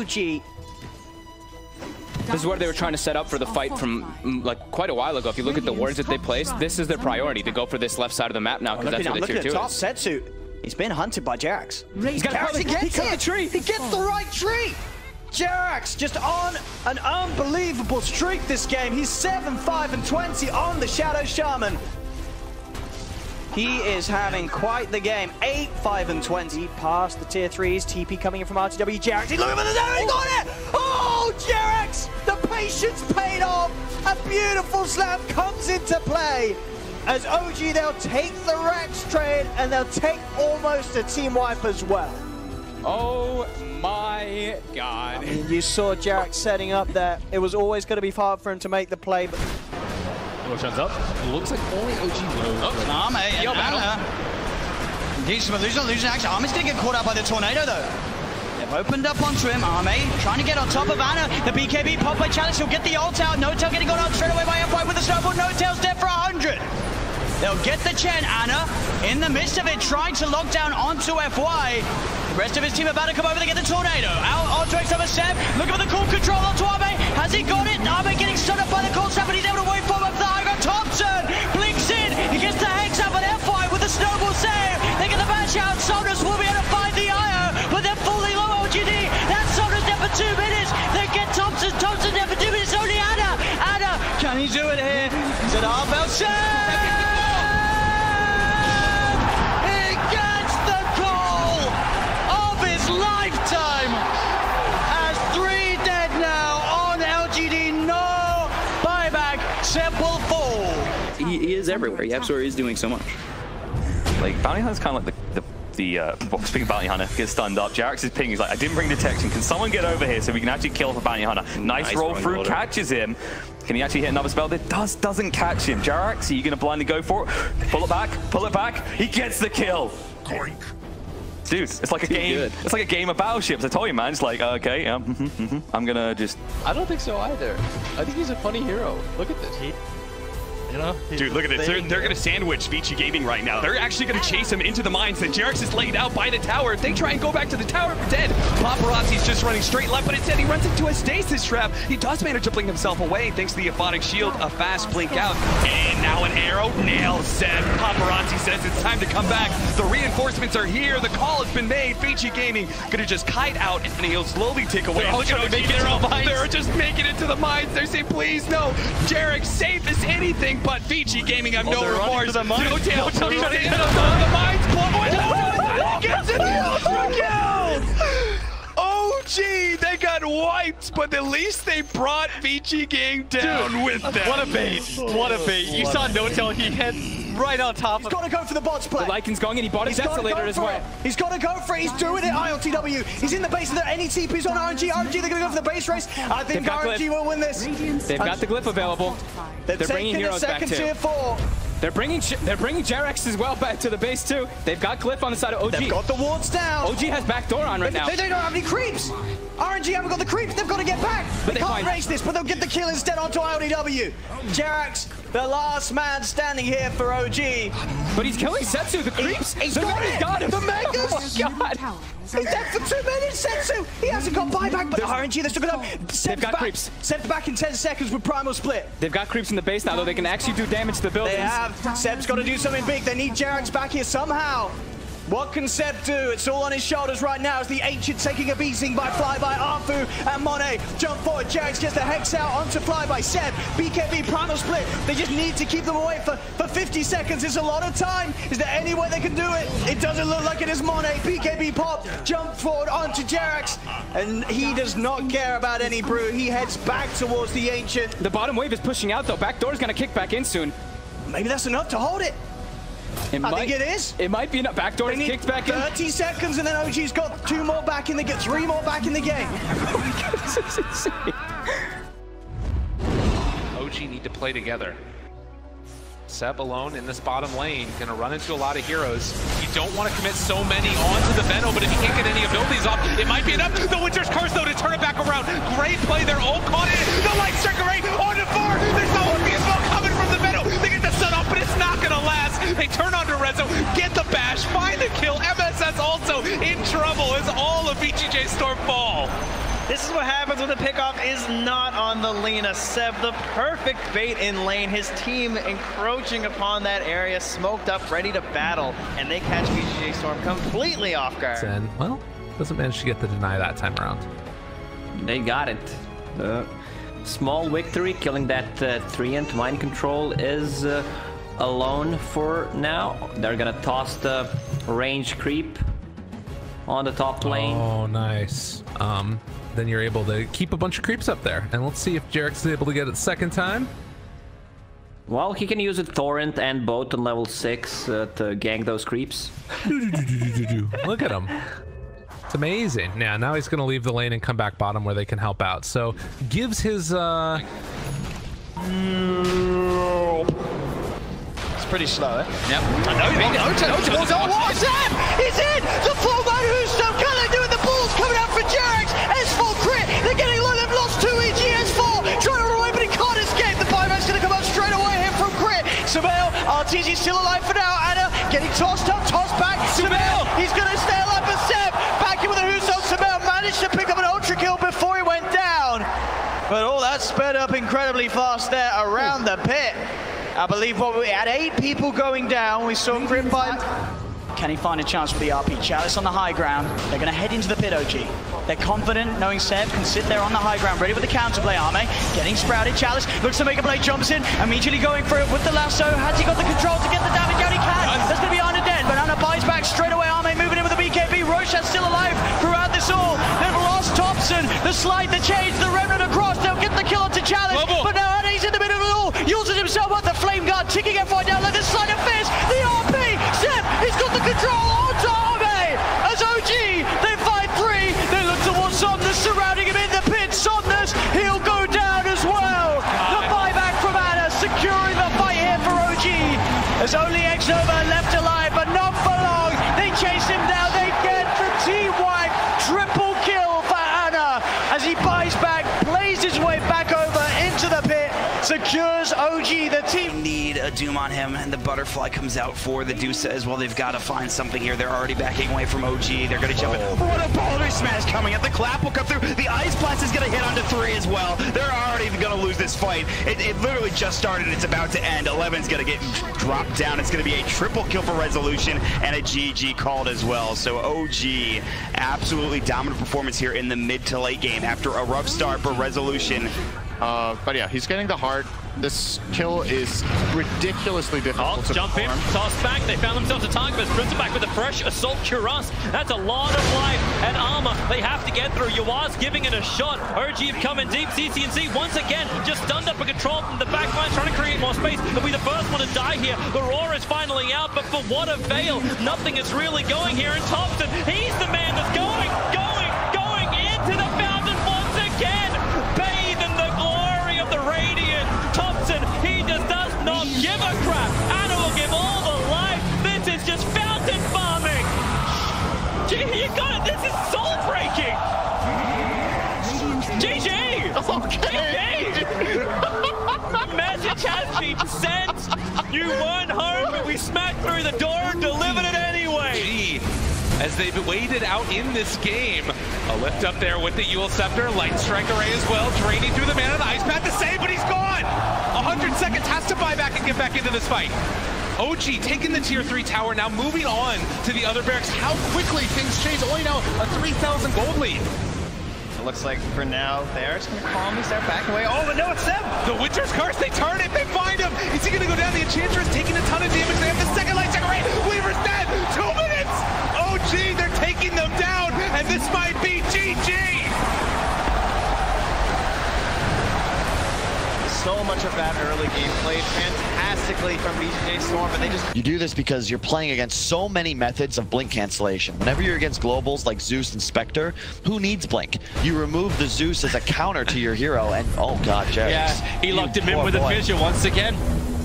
OG this is where they were trying to set up for the fight from mm, like quite a while ago. If you look at the wards that they placed, this is their priority to go for this left side of the map now because that's where the tier two top, is. Setsu, he's been hunted by Jerax. He's got Jerax, he gets he it. the tree. He gets the right tree. Jerax just on an unbelievable streak this game. He's 7, 5, and 20 on the Shadow Shaman. He is having quite the game. 8, 5, and 20 past the tier 3s. TP coming in from RTW. Jerax, he's looking for the zone. He got it! Oh, Jerax! The patience paid off. A beautiful slam comes into play. As OG, they'll take the Rax trade and they'll take almost a team wipe as well. Oh my god. I mean, you saw Jerax setting up there. It was always going to be hard for him to make the play, but Roshan's up. Looks like only OG knows. Oh, and Yo. Ana. He's losing, losing action. Ame's gonna get caught out by the tornado though. They've opened up onto him. Ame trying to get on top of Ana. The BKB pop by challenge. He'll get the ult out. N0tail getting got out straight away by F5 with the snowball. N0tail's dead for 100. They'll get the Chen. Ana in the midst of it trying to lock down onto FY. The rest of his team about to come over. They get the tornado. Out onto X over Ceb. Looking for the cool control onto Ame. Has he got it? Ame getting stood up by the cold snap, but he's able to wait can he do it here? Is it Arbel He gets the goal of his lifetime. As three dead now on LGD. No buyback. Simple fall. he, he is everywhere. He absolutely is doing so much. Like, Bounty Hunter's kind of like the, the, the uh, well, speaking of Bounty Hunter, gets stunned up. Jerax's ping is like, I didn't bring detection. Can someone get over here so we can actually kill for Bounty Hunter? Nice, Nice roll through, Golden. catches him. Can he actually hit another spell? that does, doesn't catch him. Jerax, are you going to blindly go for it? Pull it back, pull it back. He gets the kill. Dude, it's like a game. good. It's like a game of battleships. I told you, man. It's like, okay, yeah, mhm, mhm. I'm gonna just. I don't think so either. I think he's a funny hero. Look at this. You know? Dude, look at this. They're, they're going to sandwich Vici Gaming right now. They're actually going to chase him into the mines that Jerax is laid out by the tower. If they try and go back to the tower, we're dead. Paparazzi's just running straight left, but instead he runs into a stasis trap. He does manage to blink himself away thanks to the Aphotic Shield, a fast blink out. And now an arrow nails Ceb. Paparazzi says it's time to come back. The reinforcements are here. The call has been made. Vici Gaming going to just kite out and he'll slowly take away. They're all Look at trying to make it into their the mines. mines. They're just making it to the mines. They're saying, please, no. Jarek, safe as anything, but Vici Gaming have oh, no remorse. the mines. N0tail. No tail. He's Running in to the, the the mines. Oh, gets it. Ultra kill. OG, they got wiped, but at least they brought Vici Gang down with them. What a bait. What a bait. You saw N0tail. He hit right on top he's of got to go for the bots play. The Lycan's going and he bought his He's got to Desolator as well. He's got to go for it. He's doing it. ILTW. He's in the base of the any TPs on RNG. RNG, they're going to go for the base race. I think RNG will win this. They've got the glyph available. They're, They're bringing taking heroes the back second too. tier four. They're bringing they're bringing Jerax as well back to the base too. They've got Glyph on the side of OG. They've got the wards down. OG has backdoor on right They, now. they don't have any creeps. RNG haven't got the creeps. They've got to get back. But they they can't find- race this, but they'll get the kill instead onto ILDW. Jerax, the last man standing here for OG. But he's killing Setsu, the creeps. he's the got it. got him. The Megas. Oh my god. He's dead for two minutes, Setsu. He hasn't got buyback, but RNG, they're still going to Ceb's got back. creeps. Ceb's back in 10 seconds with Primal Split. They've got creeps in the base now, though. They can actually do damage to the buildings. They have. Ceb's got to do something big. They need Jerax back here somehow. What can Ceb do? It's all on his shoulders right now as the Ancient taking a beating by Flyby, Arfu, and Monet. Jump forward, Jerax gets the Hex out onto Flyby. Ceb, BKB, Primal Split. They just need to keep them away for, for 50 seconds. It's a lot of time. Is there any way they can do it? It doesn't look like it is Monet. BKB pop, jump forward onto Jerax. And he does not care about any brew. He heads back towards the Ancient. The bottom wave is pushing out, though. Backdoor's gonna kick back in soon. Maybe that's enough to hold it. It I might, think it is. It might be enough. Backdoor They is need kicked back in. 30 seconds and then OG's got two more back in the game, three more back in the game. Oh this is insane. OG need to play together. Ceb alone in this bottom lane, gonna run into a lot of heroes. You don't want to commit so many onto the Veno, but if you can't get any abilities off, it might be enough. The Winter's Curse though to turn it back around. Great play there, all caught it. The Light Striker right on the far. There's no as well coming from the Veno. They get the sun off, but it's not gonna last. They turn onto Rezo, get the bash, find the kill. MSS also in trouble as all of BGJ Storm fall. This is what happens when the pickoff is not on the Lina. Ceb, the perfect bait in lane. His team encroaching upon that area, smoked up, ready to battle, and they catch BGJ Storm completely off guard. And, well, doesn't manage to get the deny that time around. They got it. Uh, small victory, killing that uh, three-int mind control is uh, alone for now. They're gonna toss the range creep on the top lane. Oh, nice. Um, then you're able to keep a bunch of creeps up there. And let's see if is able to get it second time. Well, he can use a torrent and boat on level 6 uh, to gank those creeps. Look at him. It's amazing. Yeah, now he's going to leave the lane and come back bottom where they can help out. So gives his... uh It's pretty slow, eh? Yep. No, no, no, no, what's that? He's in! The full man Husto, can they do it? The ball's coming out for Jerax! S4 crit! They're getting low, they've lost two EG S4! Trying to run away, but he can't escape! The buyback's gonna come up straight away here from crit! Sumail, RTZ still alive for now, Ana getting tossed up, tossed back, Sumail! He's gonna stay alive for Ceb! Back in with a Husto, Sumail managed to pick up an ultra kill before he went down! But all that sped up incredibly fast there around the pit. I believe what we had eight people going down. We saw Crit find. Can he find a chance for the RP? Chalice on the high ground. They're going to head into the pit, OG. They're confident, knowing Ceb can sit there on the high ground, ready with the counterplay. Ame getting sprouted. Chalice looks to make a play, jumps in, immediately going for it with the lasso. Has he got the control to get the damage out? He can. That's going to be Ana dead, but Ana buys back straight away. Ame moving in with the BKB. Roshan still alive throughout this all. They've lost Topson. The slide, the change, the remnant across. They'll get the kill onto Chalice. Global. But now There's only X-Nova left alive, but not for long. They chase him down. They get the T-Wipe. Triple kill for Ana as he buys back, plays his way back over into the pit, secures OG, the team. A Doom on him, and the butterfly comes out for the Deuce as well. They've got to find something here. They're already backing away from OG. They're going to jump in. What a boulder smash coming up. The clap will come through. The Ice Blast is going to hit onto three as well. They're already going to lose this fight. It, it literally just started. It's about to end. Eleven's going to get dropped down. It's going to be a triple kill for Resolution and a GG called as well. So OG, absolutely dominant performance here in the mid to late game after a rough start for Resolution. Uh, but yeah, he's getting the heart. This kill is ridiculously difficult to Jump in, toss back. They found themselves a target, but Sprinter back with a fresh Assault Cuirass. That's a lot of life and armor they have to get through. Yawaz giving it a shot. OG coming deep. CCNC once again just stunned up a control from the back line, trying to create more space. They'll be the first one to die here. The roar is finally out, but for what avail? Nothing is really going here. And Topson, he's the man that's going not crap. Ana will give all the life. This is just fountain farming. Gee, you got it. This is soul breaking. GG. GG. Message has been sent. You weren't home, but we smacked through the door as they've waited out in this game. A lift up there with the Eul's Scepter, Light Strike Array as well, draining through the man of the Ice Path to save, but he's gone! 100 seconds has to buy back and get back into this fight. OG taking the tier 3 tower, now moving on to the other barracks. How quickly things change, oh, only now a 3,000 gold lead. It looks like for now, they're gonna calmly start backing away. Oh, but no, it's them! The Winter's Curse, they turn it, they find him! Is he gonna go down? The Enchantress taking a ton of damage, they have the second Light Strike Array, Weaver's dead! Two minutes! OG, they're taking them down, and this might be GG! So much of that early game played fantastically from BJJ Storm, but they just You do this because you're playing against so many methods of blink cancellation. Whenever you're against globals like Zeus and Spectre, who needs blink? You remove the Zeus as a counter to your hero, and oh god, Jerry. Yeah, he locked him in with a vision once again.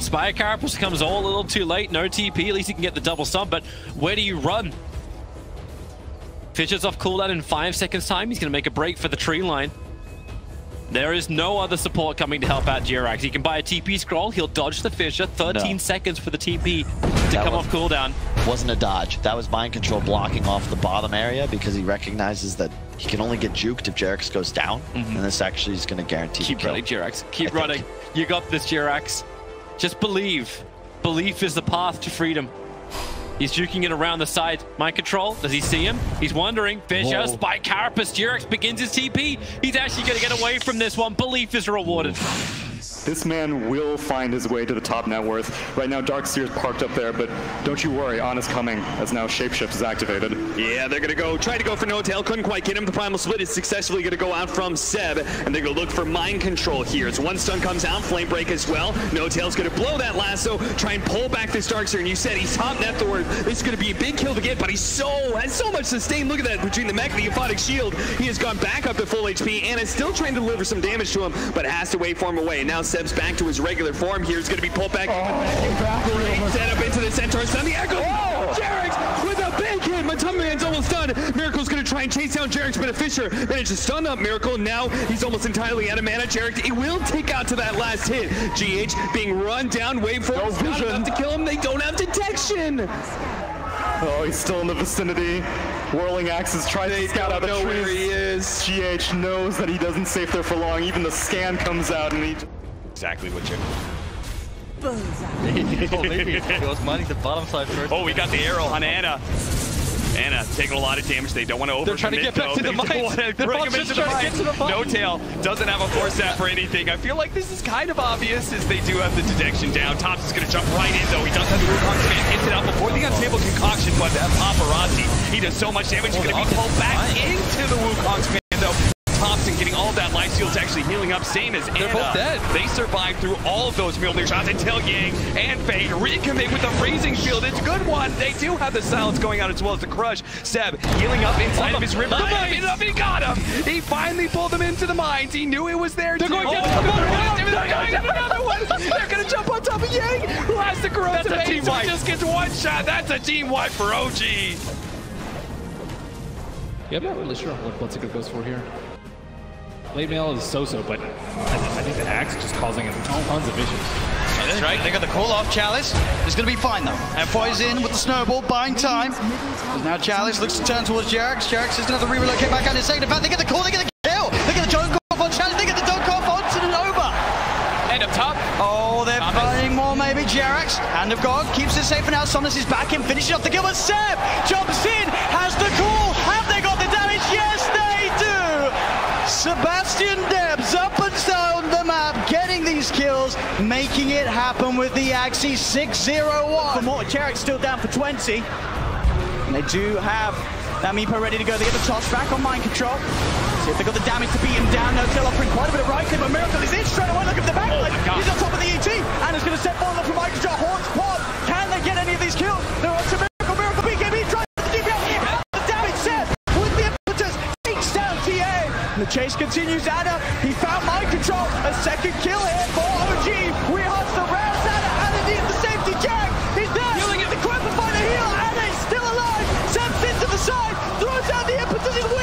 Spiked Carapace comes all a little too late. No TP, at least he can get the double stomp, but where do you run? Fissure's off cooldown in five seconds time. He's going to make a break for the tree line. There is no other support coming to help out Jerax. He can buy a TP scroll. He'll dodge the Fissure. 13 No. seconds for the TP to That come off cooldown. Wasn't a dodge. That was mind control blocking off the bottom area because he recognizes that he can only get juked if Jerax goes down, mm-hmm. and this actually is going to guarantee Keep running, Jerax. Keep I think. running. You got this, Jerax. Just believe. Belief is the path to freedom. He's juking it around the side. Mind control. Does he see him? He's wondering. Fish out by Carapace. Jerax begins his TP. He's actually going to get away from this one. Belief is rewarded. This man will find his way to the top net worth. Right now, Darkseer is parked up there, but don't you worry, On is coming, as now Shapeshift is activated. Yeah, they're gonna go try to go for N0tail. Couldn't quite get him. The Primal Split is successfully gonna go out from Ceb, and they're gonna look for mind control here. As one stun comes out, Flame Break as well. N0tail's gonna blow that lasso, try and pull back this Darkseer. And you said he's top net Thor. This is gonna be a big kill to get, but he's so has so much sustain. Look at that between the mech and the Aphotic Shield. He has gone back up to full HP and is still trying to deliver some damage to him, but has to wait for him away. Now Ceb's back to his regular form. Here's gonna be pulled back. Oh, Great setup into the Centaur. Stun the Echo. Oh! Jerax with a big hit. Matum Man's almost done. Miracle's gonna try and chase down Jerax, but a Fissure managed to stun up Miracle. Now he's almost entirely out of mana. Jerax, it will take out to that last hit. GH being run down. Wait for no Not enough to kill him. They don't have detection. Oh, he's still in the vicinity. Whirling Axes tries to scout out the know trees. where he is. GH knows that he doesn't safe there for long. Even the scan comes out and he... Exactly what you... goes money to bottom side first. Oh, we got the arrow on Ana. Ana taking a lot of damage. They don't want to over They're trying to get back to the They don't mines. They're bring him just into the trying to get to the mines. N0tail doesn't have a force set for anything. I feel like this is kind of obvious as they do have the detection down. Tops is going to jump right in though. He does have the Wukong command. Gets it out before the unstable concoction, but that paparazzi, he does so much damage. He's going to be pulled back into the Wukong command though. Topson getting all of that life steal's actually healing up, same as They're Ana. both dead. They survived through all of those Mjolnir shots until Yang and Fade recommit with the freezing shield. It's a good one. They do have the silence going out as well as the crush. Ceb healing up inside of his river. The mines. Up, he got him. He finally pulled him into the mines. He knew it was there. They're too. going to- Oh, they're going to another one. They're going to jump on top of Yang, who has the corrosive That's a team wipe. Just gets one shot. That's a team wipe for OG. Yeah, I'm not really sure what Bloodseeker goes for here. Late mail is so-so, but I, I think the axe is just causing him tons of issues. That's right. They got the call off Chalice. It's going to be fine though. And Foy's in with the snowball, buying time. Now Chalice looks to turn towards Jerax. Jerax is going to have to re-relocate back out. His second fact, they get the call, they get the kill. They get the John off on Chalice, they get the dunk off onto the Nova. And up top. Oh, they're burning more maybe. Jerax, Hand of God, keeps it safe for now. Somnus is back in, finishes off the kill. But Ceb jumps in, has the call. Sebastian Debs up and down the map, getting these kills, making it happen with the Axie 6-0-1. For more, Jerax still down for 20. And they do have that Meepo ready to go. They get the toss back on mind control. See if they got the damage to beat him down. N0tail offering quite a bit of right click, but Miracle is in straight away. Look at the backline. Oh He's on top of the ET. And is going to step forward from mind control. Horns quad. Can they get any of these kills? They're on to Davis continues Ada. He found mind control. A second kill here for OG. We hunt the rounds Ada. Ada needs the safety jack. He's there. killing it. the crowd to find a heel. Ada is still alive. Steps into to the side. Throws down the impetus.